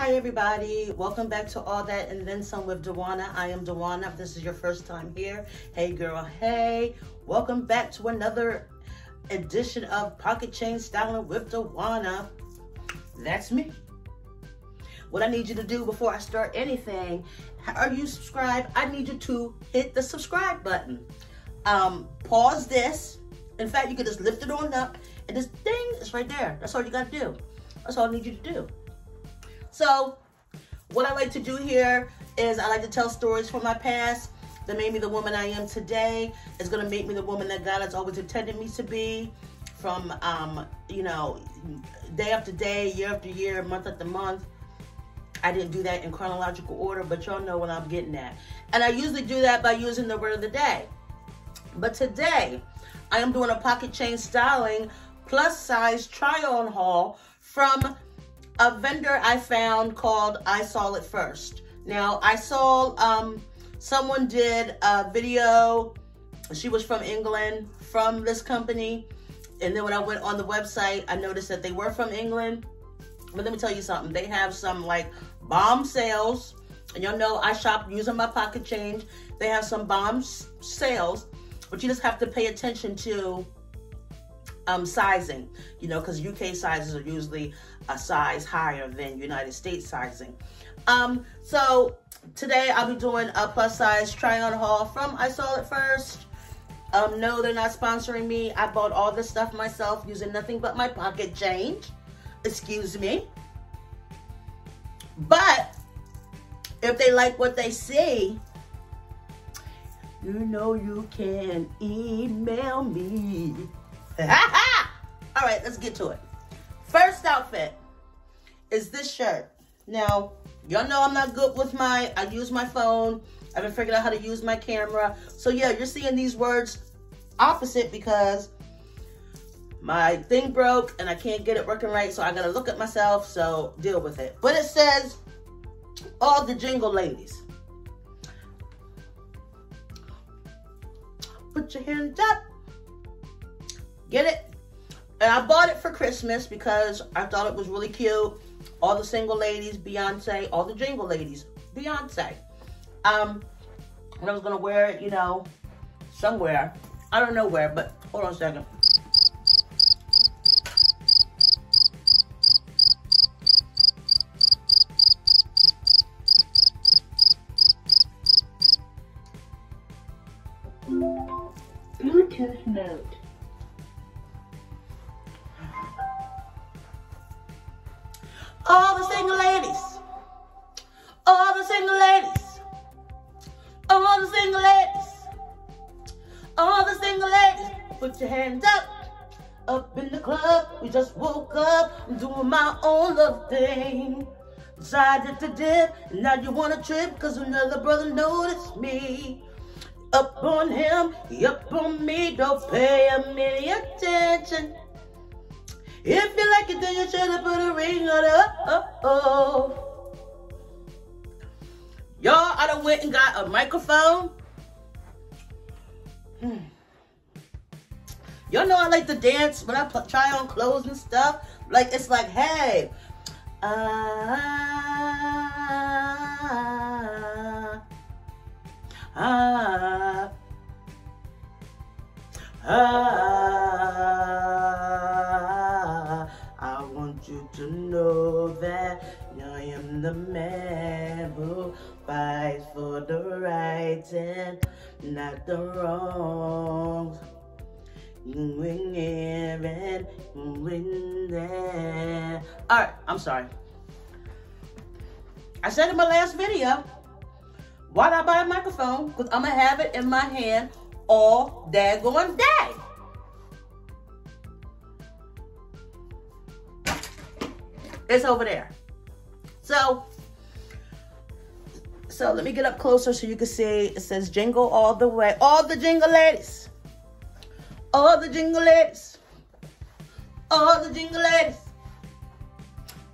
Hi everybody, welcome back to All That and Then Some with Duana. I am Duana. If this is your first time here, hey girl, hey. Welcome back to another edition of Pocket Change Styling with Duana. That's me. What I need you to do before I start anything, are you subscribed? I need you to hit the subscribe button. Um, pause this. In fact, you can just lift it on up and this thing is right there. That's all you got to do. That's all I need you to do. So, what I like to do here is I like to tell stories from my past that made me the woman I am today. It's going to make me the woman that God has always intended me to be from, um, you know, day after day, year after year, month after month. I didn't do that in chronological order, but y'all know what I'm getting at. And I usually do that by using the word of the day. But today, I am doing a pocket change styling plus size try on haul from a vendor I found called I Saw It First. Now, I saw um, someone did a video. She was from England, from this company. And then when I went on the website, I noticed that they were from England. But let me tell you something. They have some like bomb sales. And y'all know I shop using my pocket change. They have some bomb sales. But you just have to pay attention to um, sizing, you know, because UK sizes are usually a size higher than United States sizing. Um, so today I'll be doing a plus size try on haul from I Saw It First. Um, no, they're not sponsoring me. I bought all this stuff myself using nothing but my pocket change. Excuse me. But if they like what they see, you know you can email me. All right, let's get to it. First outfit is this shirt. Now, y'all know I'm not good with my, I use my phone. I haven't figured out how to use my camera. So yeah, you're seeing these words opposite because my thing broke and I can't get it working right. So I gotta look at myself, so deal with it. But it says, all the jingle ladies. Put your hands up. Get it? And I bought it for Christmas because I thought it was really cute. All the single ladies, Beyonce, all the jingle ladies, Beyonce. Um, and I was gonna wear it, you know, somewhere. I don't know where, but hold on a second. Bluetooth mode. All the single ladies. All the single ladies. All the single ladies. All the single ladies. Put your hands up. Up in the club. We just woke up. I'm doing my own love thing. Decided to dip. Now you want to trip because another brother noticed me. Up on him, he up on me, don't pay him any attention. If you like it, then you should have put a ring on it. Oh, oh. Y'all, I done went and got a microphone. Hmm. Y'all know I like to dance when I try on clothes and stuff. Like, it's like, hey. Ah, ah, ah, The man who fights for the right and not the wrongs. Wing and wing there. All right, I'm sorry. I said in my last video, why not buy a microphone? Because I'm going to have it in my hand all daggone day. It's over there. So, so let me get up closer so you can see. It says jingle all the way. All the jingle ladies. All the jingle ladies. All the jingle ladies.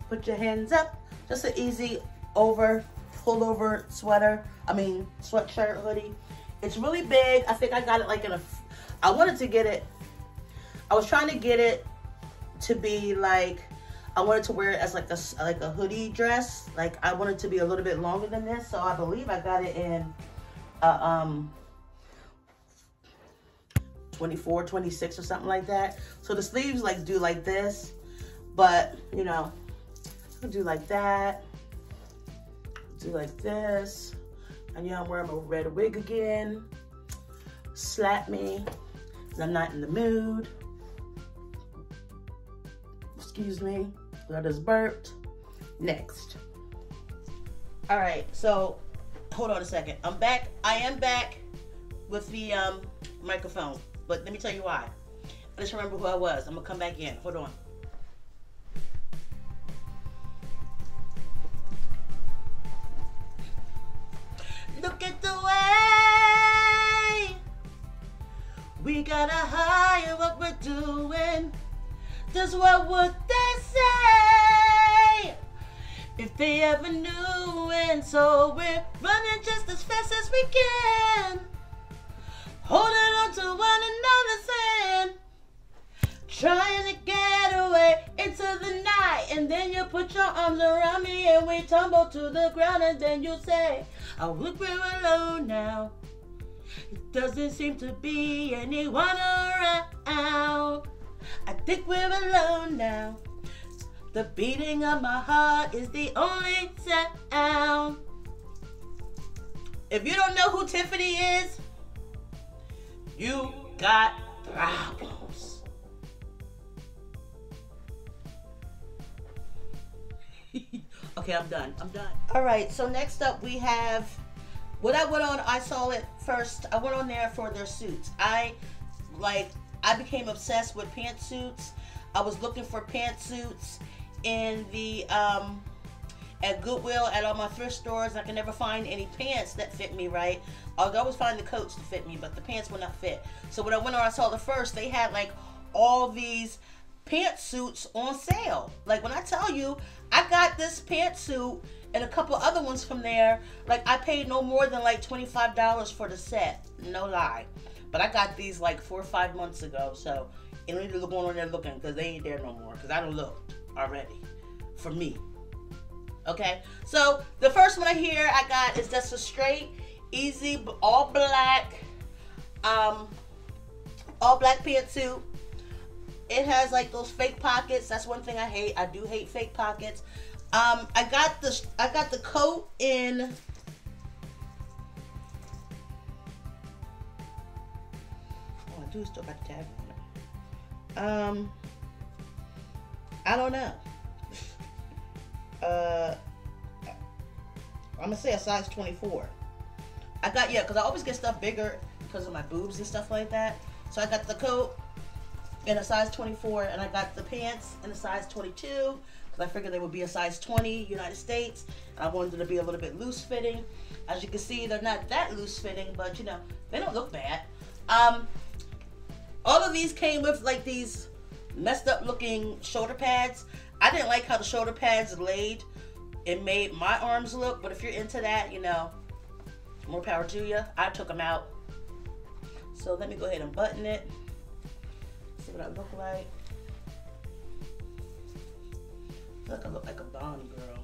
Put your hands up. Just an easy over, pullover sweater. I mean, sweatshirt, hoodie. It's really big. I think I got it like in a, I wanted to get it, I was trying to get it to be like I wanted to wear it as like a like a hoodie dress. Like I wanted to be a little bit longer than this, so I believe I got it in uh, um 24, 26 or something like that. So the sleeves like do like this, but you know, do like that, do like this. And yeah, I'm wearing my red wig again. Slap me, I'm not in the mood. Excuse me, I just burped. Next. All right, so hold on a second. I'm back. I am back with the um, microphone. But let me tell you why. I just remember who I was. I'm gonna come back in. Hold on. Look at the way we gotta hire what we're doing. Just what would they say if they ever knew? And so we're running just as fast as we can holding on to one another's hand, trying to get away into the night. And then you put your arms around me and we tumble to the ground. And then you say, I look we're alone now. It doesn't seem to be anyone around. I think we're alone now. The beating of my heart is the only sound. If you don't know who Tiffany is, you got problems. okay, I'm done. I'm done. All right, so next up we have what I went on. I saw it first. I went on there for their suits. I like I became obsessed with pantsuits. I was looking for pantsuits in the um at Goodwill, at all my thrift stores. I can never find any pants that fit me right. I always find the coats to fit me, but the pants would not fit. So when I went on, I saw the first, they had like all these pantsuits on sale. Like when I tell you, I got this pantsuit and a couple other ones from there. Like I paid no more than like $25 for the set. No lie. But I got these like four or five months ago. So you need to look on there looking because they ain't there no more. Because I don't looked already. For me. Okay, so the first one here I got is just a straight, easy, all black, um, all black pantsuit. It has like those fake pockets. That's one thing I hate. I do hate fake pockets. Um, I got the I got the coat in. Oh, I do still got the tag on it. Um, I don't know uh, I'm gonna say a size 24. I got yeah, cause I always get stuff bigger because of my boobs and stuff like that. So I got the coat in a size 24, and I got the pants in a size 22 because I figured they would be a size 20 United States. I wanted them to be a little bit loose fitting. As you can see, they're not that loose fitting, but you know they don't look bad. Um, all of these came with like these messed up looking shoulder pads. I didn't like how the shoulder pads laid. It made my arms look, but if you're into that, you know, more power to you. I took them out. So let me go ahead and button it. See what I look like. I like I look like a Bond girl.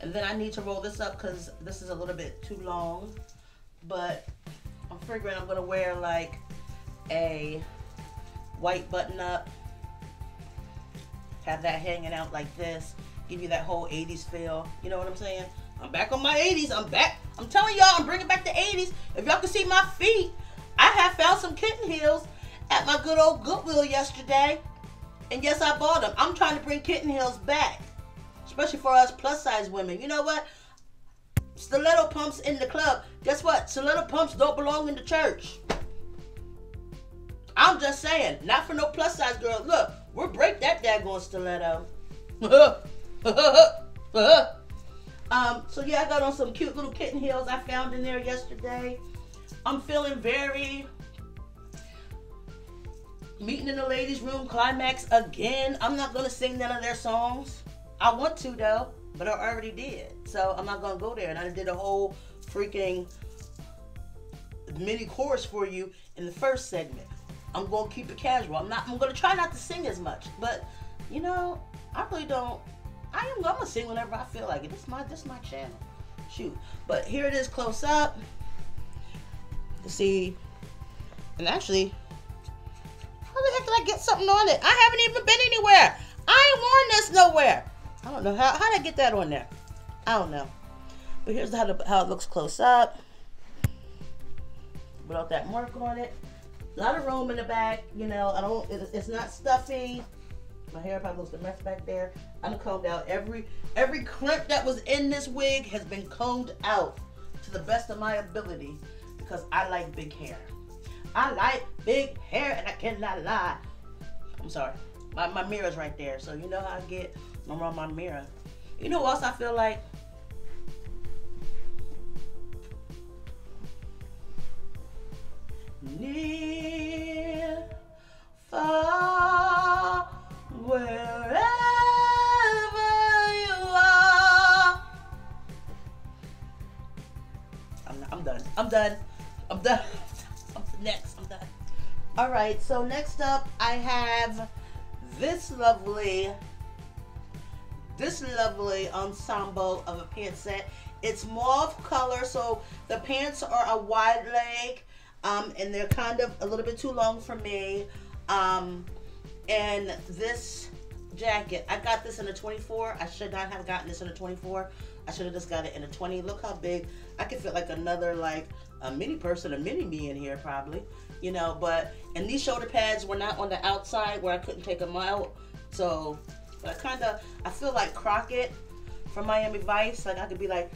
And then I need to roll this up because this is a little bit too long. But I'm figuring I'm gonna wear like a white button up have that hanging out like this, give you that whole 80s feel. You know what I'm saying? I'm back on my 80s. I'm back. I'm telling y'all, I'm bringing back the 80s. If y'all can see my feet, I have found some kitten heels at my good old Goodwill yesterday. And yes, I bought them. I'm trying to bring kitten heels back, especially for us plus size women. You know what? Stiletto pumps in the club. Guess what? Stiletto pumps don't belong in the church. I'm just saying, not for no plus size girl. Look, We'll break that daggone stiletto. um, so yeah, I got on some cute little kitten heels I found in there yesterday. I'm feeling very meeting in the ladies' room Klymaxx again. I'm not gonna sing none of their songs. I want to though, but I already did. So I'm not gonna go there. And I did a whole freaking mini chorus for you in the first segment. I'm gonna keep it casual. I'm not. I'm gonna try not to sing as much, but You know, I really don't. I am. I'm gonna sing whenever I feel like it. This is my this is my channel. Shoot. But here it is close up. You see, and actually, how the heck did I get something on it? I haven't even been anywhere. I ain't worn this nowhere. I don't know how how did I get that on there. I don't know. But here's how, the, how it looks close up. Without that mark on it. A lot of room in the back. You know, I don't. It, it's not stuffy. My hair probably looks a mess back there. I'm combed out. Every every crimp that was in this wig has been combed out to the best of my ability because I like big hair. I like big hair and I cannot lie. I'm sorry. My, my mirror's right there. So you know how I get around my mirror. You know what else I feel like? Near, far, wherever you are. I'm, I'm done. I'm done. I'm done. I'm next. I'm done. All right. So next up, I have this lovely, this lovely ensemble of a pant set. It's mauve color, so the pants are a wide leg um, and they're kind of a little bit too long for me. Um, and this jacket, I got this in a 24. I should not have gotten this in a 24. I should have just got it in a 20. Look how big. I could fit like another like a mini person, a mini me in here probably, you know. But and these shoulder pads were not on the outside where I couldn't take them out. So, I kind of I feel like Crockett from Miami Vice. Like I could be like,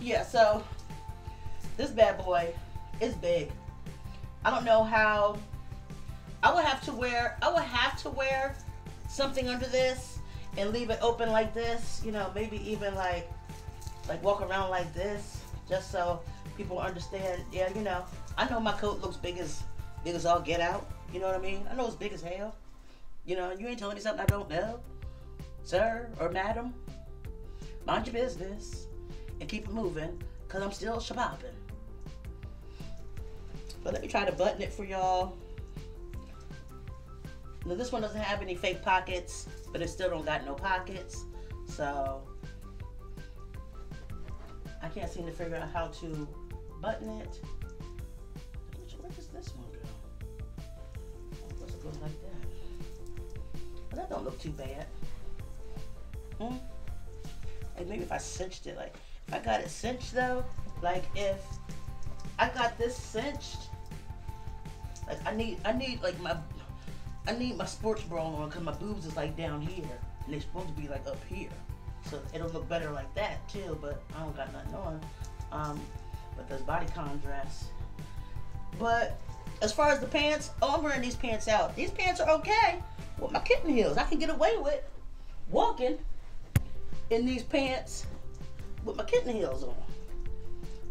yeah, so this bad boy is big. I don't know how I would have to wear I would have to wear something under this and leave it open like this, you know, maybe even like like walk around like this just so people understand. Yeah, you know, I know my coat looks big as big as all get out. You know what I mean? I know it's big as hell. You know, you ain't telling me something I don't know, sir or madam. Mind your business and keep it moving, cause I'm still shabopping. But let me try to button it for y'all. Now this one doesn't have any fake pockets, but it still don't got no pockets. So I can't seem to figure out how to button it. Where does this one go? Oh, it goes like that. But that don't look too bad. Hmm? Like maybe if I cinched it, like if I got it cinched though, like if I got this cinched, like I need I need like my I need my sports bra on because my boobs is like down here and they're supposed to be like up here. So it'll look better like that too, but I don't got nothing on. Um, but there's bodycon dress. But as far as the pants, oh, I'm wearing these pants out. These pants are okay with my kitten heels. I can get away with walking in these pants with my kitten heels on,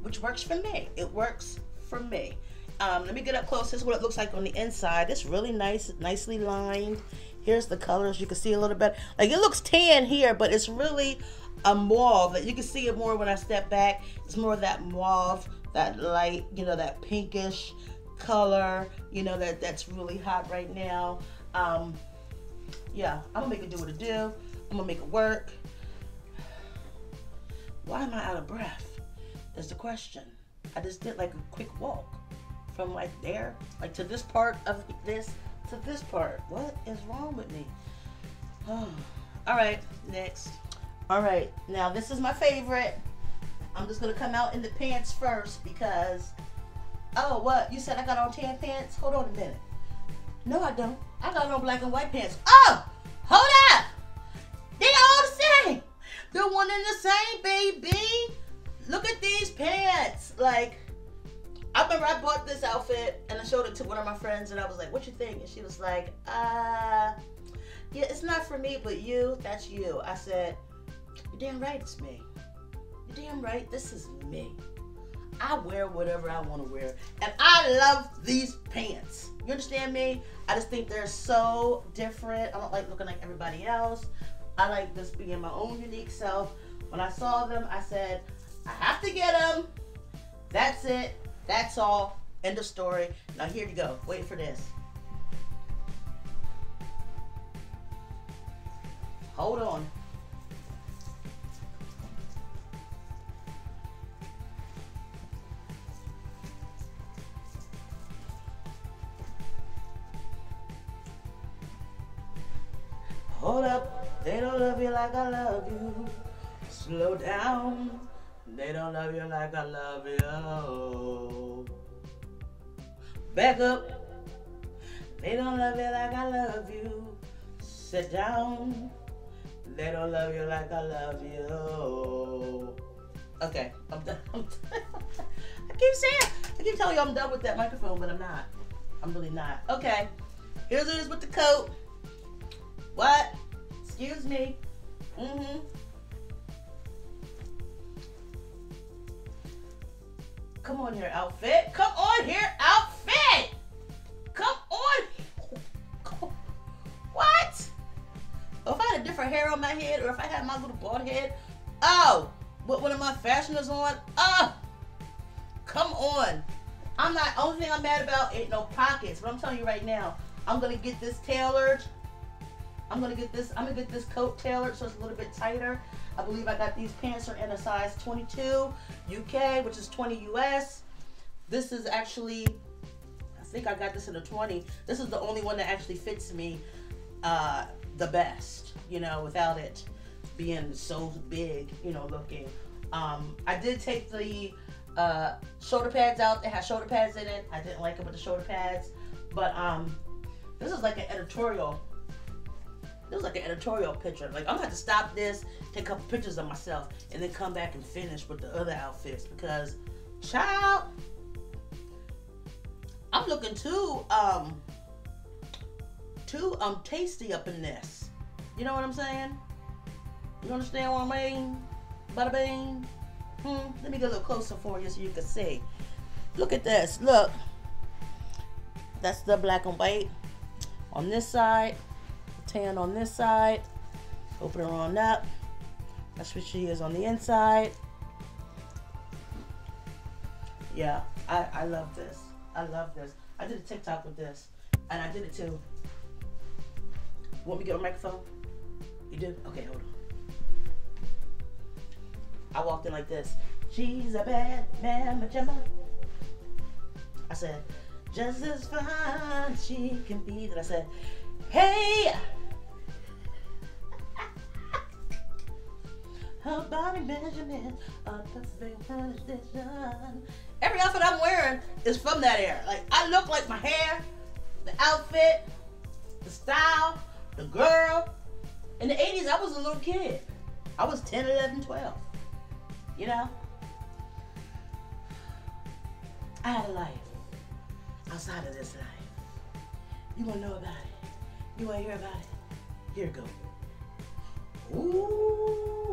which works for me. It works for me. Um, let me get up close. This is what it looks like on the inside. It's really nice, nicely lined. Here's the colors. You can see a little bit. Like it looks tan here, but it's really a mauve. That you can see it more when I step back. It's more of that mauve, that light, you know, that pinkish color, you know, that that's really hot right now. Um, yeah, I'm gonna make it do what it do. I'm gonna make it work. Why am I out of breath? Is the question. I just did like a quick walk from like there, like to this part of this to this part. What is wrong with me? Oh. All right, next. All right, now this is my favorite. I'm just gonna come out in the pants first because, oh, what? You said I got on tan pants? Hold on a minute. No, I don't. I got on black and white pants. Oh, hold up. They all the same. They're one and the same, baby. Look at these pants. Like, I remember I bought this outfit and I showed it to one of my friends and I was like, what you think? And she was like, uh, yeah, it's not for me, but you, that's you. I said, you're damn right it's me. You're damn right this is me. I wear whatever I want to wear. And I love these pants. You understand me? I just think they're so different. I don't like looking like everybody else. I like just being my own unique self. When I saw them, I said, I have to get them. That's it. That's all. End of story. Now here you go. Wait for this. Hold on. Like I love you. Slow down, they don't love you like I love you. Back up, they don't love you like I love you. Sit down, they don't love you like I love you. Okay, I'm done. I'm done. I keep saying, I keep telling you I'm done with that microphone, but I'm not. I'm really not. Okay, here's what it is with the coat. What? Excuse me. Mm-hmm. Come on here, outfit. Come on here, outfit. Come on. What? If I had a different hair on my head, or if I had my little bald head, oh, what one of my fashioners on? Oh, come on. I'm not. Only thing I'm mad about ain't no pockets. But I'm telling you right now, I'm gonna get this tailored. I'm gonna get this. I'm gonna get this coat tailored so it's a little bit tighter. I believe I got these pants are in a size 22 UK, which is 20 US. This is actually, I think I got this in a 20. This is the only one that actually fits me uh, the best. You know, without it being so big. You know, looking. Um, I did take the uh, shoulder pads out. It has shoulder pads in it. I didn't like it with the shoulder pads, but um, this is like an editorial it was like an editorial picture. Like I'm gonna have to stop this, take a couple pictures of myself, and then come back and finish with the other outfits because, child, I'm looking too um too um tasty up in this. You know what I'm saying? You understand what I mean? Bada bing. Hmm. Let me get a little closer for you so you can see. Look at this. Look. That's the black and white on this side tan on this side. Open her on up. That's what she is on the inside. Yeah, I, I love this. I love this. I did a TikTok with this. And I did it too. Want me to get a microphone? You do? Okay, hold on. I walked in like this. She's a bad man, Majima. I said, just as fine she can be. Then I said, hey, her body. Every outfit I'm wearing is from that era. Like I look like my hair, the outfit, the style, the girl. In the 80s, I was a little kid. I was 10, 11, 12. You know? I had a life outside of this life. You wanna know about it? You wanna hear about it? Here it goes. Ooh,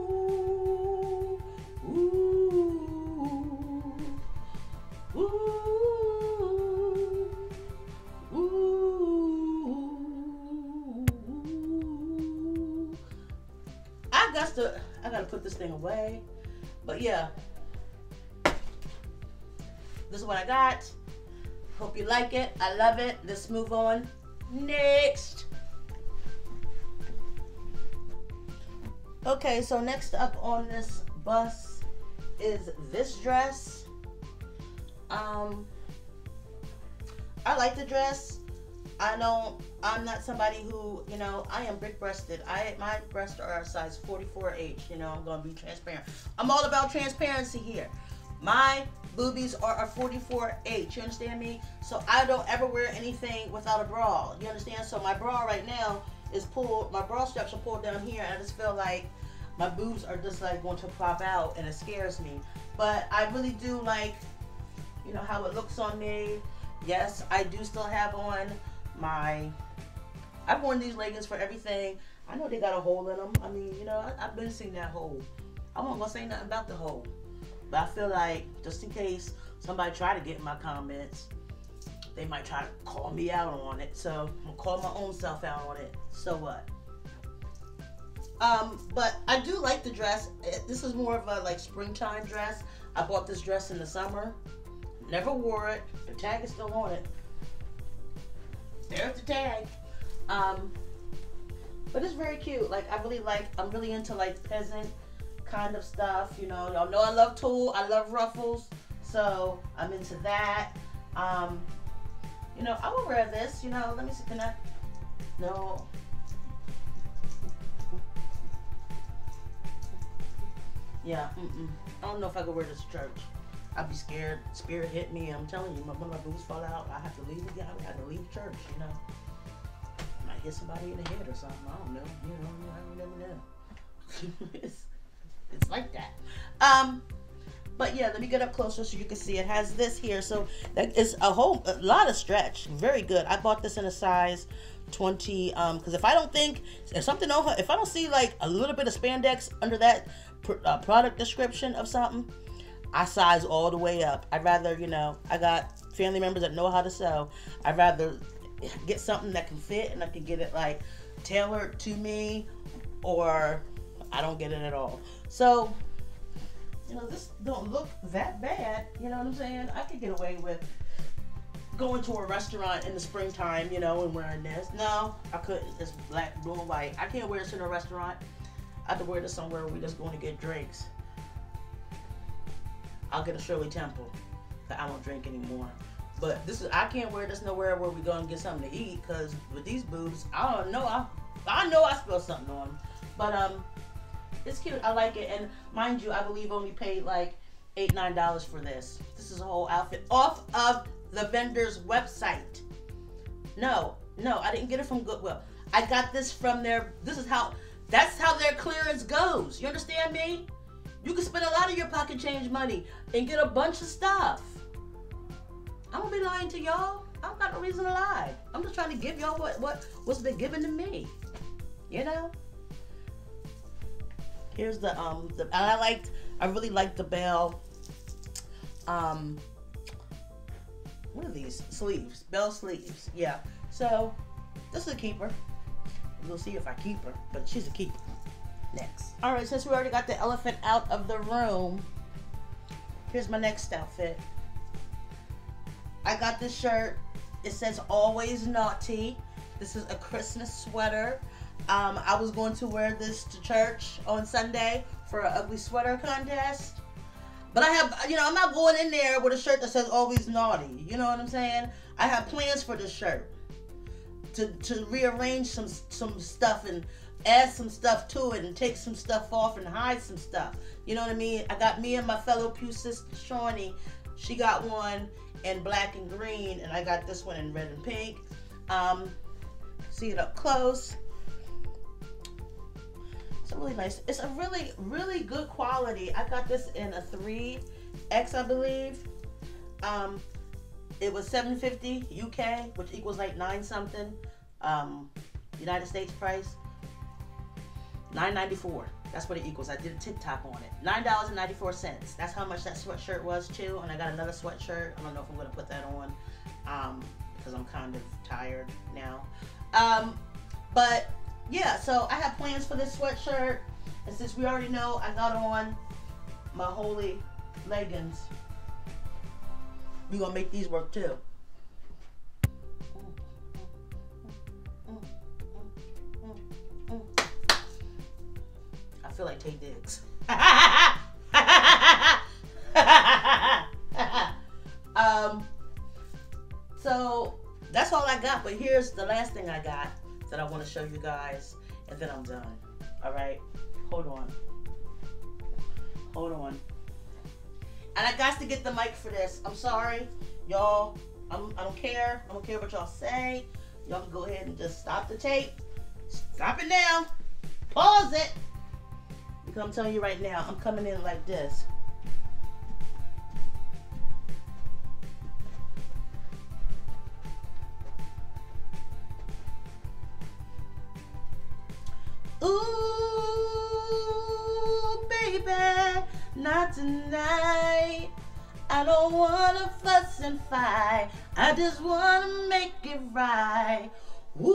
this thing away. But yeah, this is what I got. Hope you like it. I love it. Let's move on. Next. Okay, so next up on this bus is this dress. Um, I like the dress. I don't. I'm not somebody who, you know, I am big breasted. I my breasts are a size 44H. You know, I'm gonna be transparent. I'm all about transparency here. My boobies are a 44H. You understand me? So I don't ever wear anything without a bra. You understand? So my bra right now is pulled, my bra straps are pulled down here, and I just feel like my boobs are just like going to pop out, and it scares me. But I really do like, you know, how it looks on me. Yes, I do still have on my. I've worn these leggings for everything. I know they got a hole in them. I mean, you know, I, have been seeing that hole. I won't gonna say nothing about the hole, but I feel like just in case somebody try to get in my comments, they might try to call me out on it. So I'm gonna call my own self out on it. So what? Um, but I do like the dress. This is more of a like springtime dress. I bought this dress in the summer. Never wore it. The tag is still on it. There's the tag. Um, but it's very cute. Like I really like. I'm really into like peasant kind of stuff. You know, y'all know I love tulle. I love ruffles. So I'm into that. Um, you know, I will wear this. You know, let me see. Can I? No. Yeah. Mm-mm. I don't know if I could wear this to church. I'd be scared. Spirit hit me. I'm telling you, my, when my boots fall out, I have to leave. Yeah, I have to leave church. You know, I might hit somebody in the head or something. I don't know. You know, I never know. it's, it's like that. Um, but yeah, let me get up closer so you can see. It has this here, so that is a whole a lot of stretch. Very good. I bought this in a size 20. Um, because if I don't think if something over, if I don't see like a little bit of spandex under that pr- uh, product description of something, I size all the way up. I'd rather, you know, I got family members that know how to sew. I'd rather get something that can fit and I can get it like tailored to me, or I don't get it at all. So you know, this don't look that bad. You know what I'm saying? I could get away with going to a restaurant in the springtime, you know, and wearing this. No, I couldn't. It's black, blue, and white. I can't wear this in a restaurant. I have to wear this somewhere we're just going to get drinks. I'll get a Shirley Temple. 'cause I don't drink anymore. But this is I can't wear this nowhere where we gonna get something to eat because with these boobs, I don't know. I I know I spilled something on them. But um, it's cute. I like it. And mind you, I believe only paid like eight nine dollars for this. This is a whole outfit off of the vendor's website. No, no, I didn't get it from Goodwill. I got this from their. This is how. That's how their clearance goes. You understand me? You can spend a lot of your pocket change money and get a bunch of stuff. I won't be lying to y'all. I don't got no reason to lie. I'm just trying to give y'all what what what's been given to me. You know. Here's the um the and I liked I really liked the bell. Um, what are these sleeves? Bell sleeves. Yeah. So this is a keeper. We'll see if I keep her, but she's a keeper. Next. All right, since we already got the elephant out of the room, here's my next outfit. I got this shirt. It says always naughty. This is a Christmas sweater. Um, I was going to wear this to church on Sunday for an ugly sweater contest. But I have, you know, I'm not going in there with a shirt that says always naughty. You know what I'm saying? I have plans for this shirt to, to rearrange some some stuff and add some stuff to it and take some stuff off and hide some stuff. You know what I mean? I got me and my fellow Pew sister Shawnee. She got one in black and green, and I got this one in red and pink. Um, see it up close. It's a really nice. It's a really, really good quality. I got this in a 3X, I believe. Um, it was 750 UK, which equals like nine something. Um, United States price. 9.94. That's what it equals. I did a TikTok on it. Nine dollars and ninety four cents. That's how much that sweatshirt was too. And I got another sweatshirt. I don't know if I'm gonna put that on, um, because I'm kind of tired now. Um, but yeah, so I have plans for this sweatshirt. And since we already know I got on my holy leggings, we gonna make these work too. Feel like Taye Diggs. um, so that's all I got. But here's the last thing I got that I want to show you guys, and then I'm done. All right, hold on, hold on. And I got to get the mic for this. I'm sorry, y'all. I'm, I don't care. I don't care what y'all say. Y'all can go ahead and just stop the tape. Stop it now. Pause it. Because I'm telling you right now, I'm coming in like this. Ooh, baby, not tonight. I don't wanna fuss and fight. I just wanna make it right. Ooh,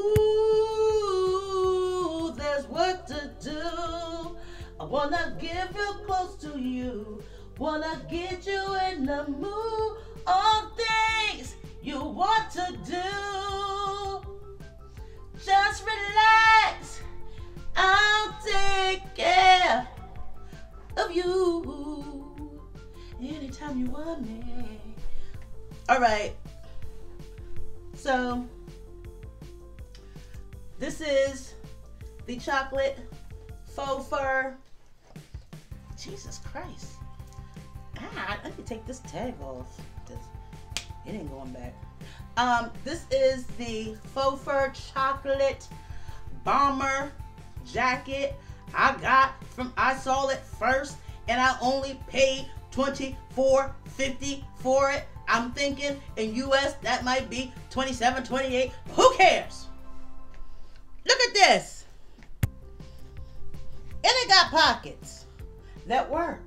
there's work to do. Wanna get real close to you. Wanna get you in the mood. All things you want to do. Just relax. I'll take care of you anytime you want me. All right. So, this is the chocolate faux fur. Jesus Christ. Ah, I need to take this tag off. This, it ain't going back. Um, this is the faux fur chocolate bomber jacket I got from I saw it first and I only paid $24.50 for it. I'm thinking in US that might be 27, 28. Who cares? Look at this. And it got pockets that work,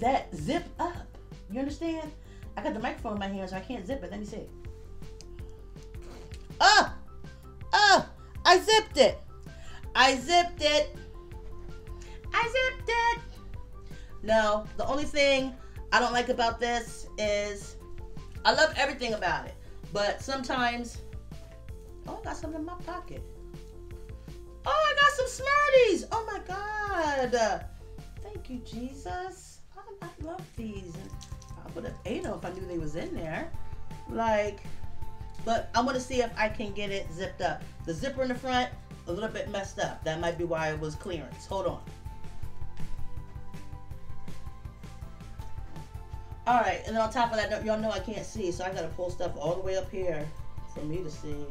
that zip up. You understand? I got the microphone in my hand, so I can't zip it. Let me see. Oh, oh, I zipped it. I zipped it. I zipped it. No, the only thing I don't like about this is I love everything about it, but sometimes, oh, I got something in my pocket. Oh, I got some Smarties. Oh my God. You, Jesus. I, I love these. I would have ate them if I knew they was in there. Like, but I want to see if I can get it zipped up. The zipper in the front, a little bit messed up. That might be why it was clearance. Hold on. All right, and on top of that, y'all know I can't see, so I gotta pull stuff all the way up here for me to see.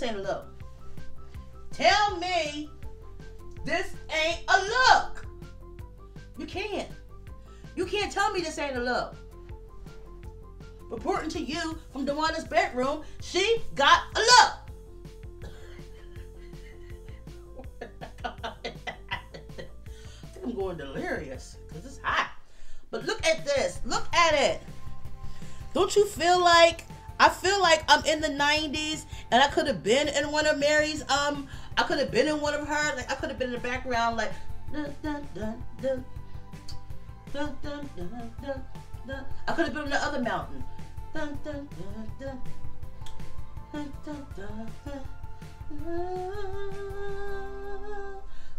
This ain't a look. Tell me this ain't a look. You can't. You can't tell me this ain't a look. Reporting to you from Duana's bedroom, she got a look. I think I'm going delirious because it's hot. But look at this. Look at it. Don't you feel like I feel like I'm in the 90s and I could have been in one of Mary's um I could have been in one of her like I could have been in the background like dun, dun, dun, dun. Dun, dun, dun, dun, dun. I could have been on the other mountain. Dun, dun, dun, dun. Dun, dun, dun.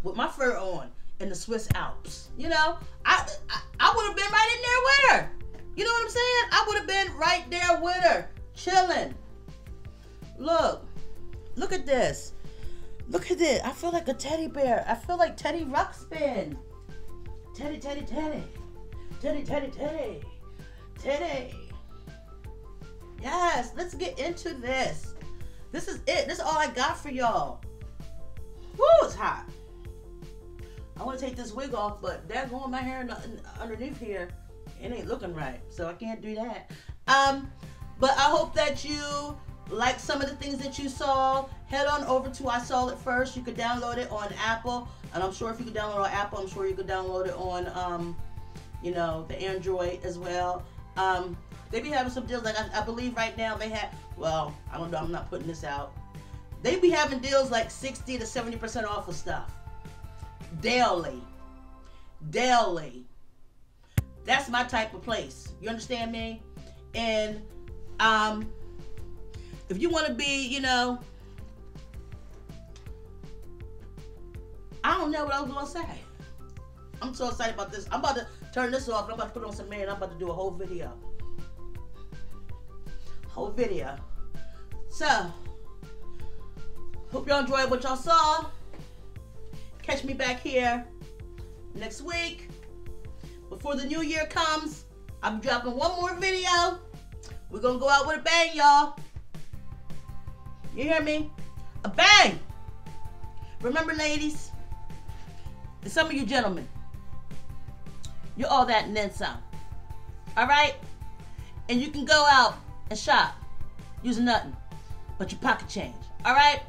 With my fur on in the Swiss Alps, you know, I I, I would have been right in there with her. You know what I'm saying? I would have been right there with her chilling. Look, look at this. Look at this. I feel like a teddy bear. I feel like Teddy Ruxpin. Teddy, Teddy, Teddy. Teddy, Teddy, Teddy. Teddy. Yes, let's get into this. This is it. This is all I got for y'all. Woo, it's hot. I want to take this wig off, but they're going my hair underneath here. It ain't looking right, so I can't do that. Um, but I hope that you like some of the things that you saw. Head on over to I Saw It First. You could download it on Apple, and I'm sure if you could download on Apple, I'm sure you could download it on, um, you know, the Android as well. Um, they be having some deals. Like I, I believe right now they have. Well, I don't know. I'm not putting this out. They be having deals like 60 to 70 percent off of stuff daily, daily. That's my type of place. You understand me? And um, if you want to be, you know, I don't know what I was gonna say. I'm so excited about this. I'm about to turn this off. I'm about to put on some man. I'm about to do a whole video. Whole video. So, hope y'all enjoyed what y'all saw. Catch me back here next week. Before the new year comes, I'm dropping one more video. We're gonna go out with a bang, y'all. You hear me? A bang! Remember, ladies, and some of you gentlemen, you're all that and then some. All right? And you can go out and shop using nothing but your pocket change. All right?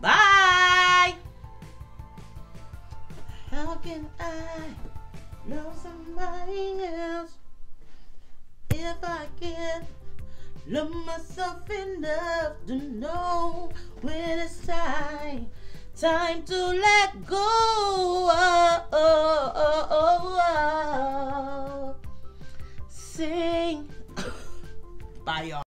Bye. How can I love somebody else if I can't love myself enough to know when it's time, time to let go? Oh, oh, oh. Sing. Bye, y'all.